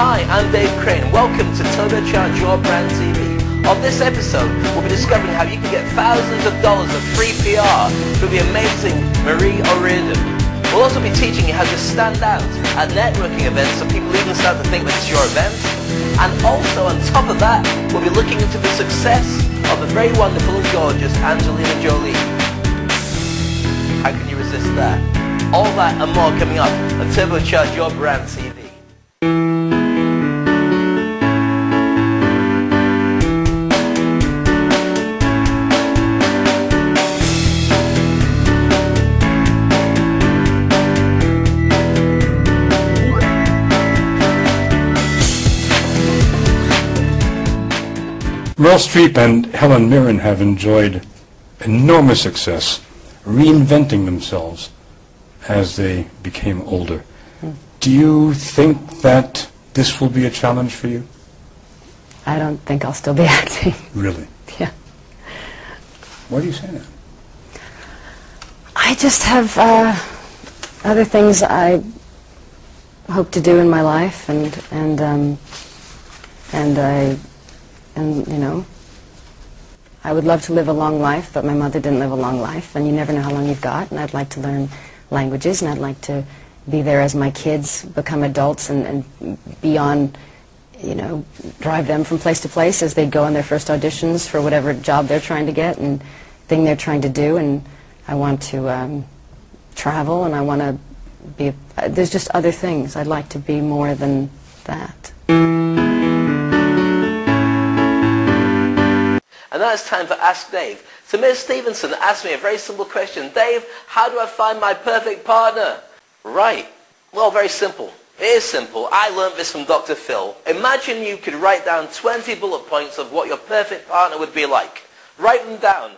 Hi, I'm Dave Crane. Welcome to Turbocharge Your Brand TV. On this episode, we'll be discovering how you can get thousands of dollars of free PR through the amazing Marie O'Riordan. We'll also be teaching you how to stand out at networking events so people even start to think that it's your event. And also on top of that, we'll be looking into the success of the very wonderful and gorgeous Angelina Jolie. How can you resist that? All that and more coming up on Turbocharge Your Brand TV. Meryl Streep and Helen Mirren have enjoyed enormous success reinventing themselves as they became older. Do you think that this will be a challenge for you? I don't think I'll still be acting. Really? yeah. Why do you say that? I just have uh, other things I hope to do in my life, and and um, and I and you know I would love to live a long life, but my mother didn't live a long life, and you never know how long you've got. And I'd like to learn languages, and I'd like to be there as my kids become adults and, and be on, you know, drive them from place to place as they go on their first auditions for whatever job they're trying to get and thing they're trying to do. And I want to um, travel, and I want to be. Uh, there's just other things. I'd like to be more than that. And now it's time for Ask Dave. So Ms. Stevenson asked me a very simple question. Dave, how do I find my perfect partner? Right. Well, very simple. It is simple. I learned this from Dr. Phil. Imagine you could write down 20 bullet points of what your perfect partner would be like. Write them down.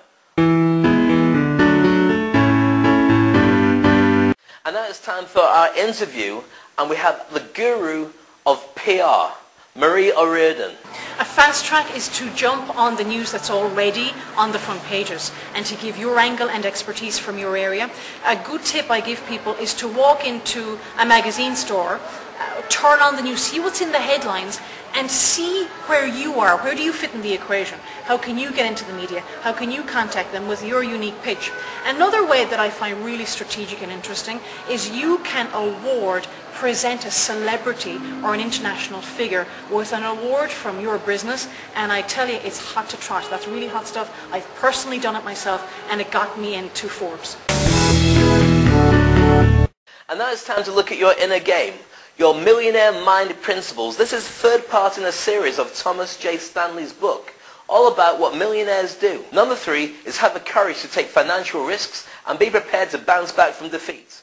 And now it's time for our interview, and we have the guru of PR, Marie O'Riordan. A fast track is to jump on the news that's already on the front pages and to give your angle and expertise from your area. A good tip I give people is to walk into a magazine store, uh, turn on the news, see what's in the headlines and see where you are. Where do you fit in the equation? How can you get into the media? How can you contact them with your unique pitch? Another way that I find really strategic and interesting is you can award present a celebrity or an international figure with an award from your business and I tell you it's hot to trot. That's really hot stuff. I've personally done it myself and it got me into Forbes. And now it's time to look at your inner game. Your Millionaire Mind Principles. This is third part in a series of Thomas J. Stanley's book, all about what millionaires do. Number three is have the courage to take financial risks and be prepared to bounce back from defeat.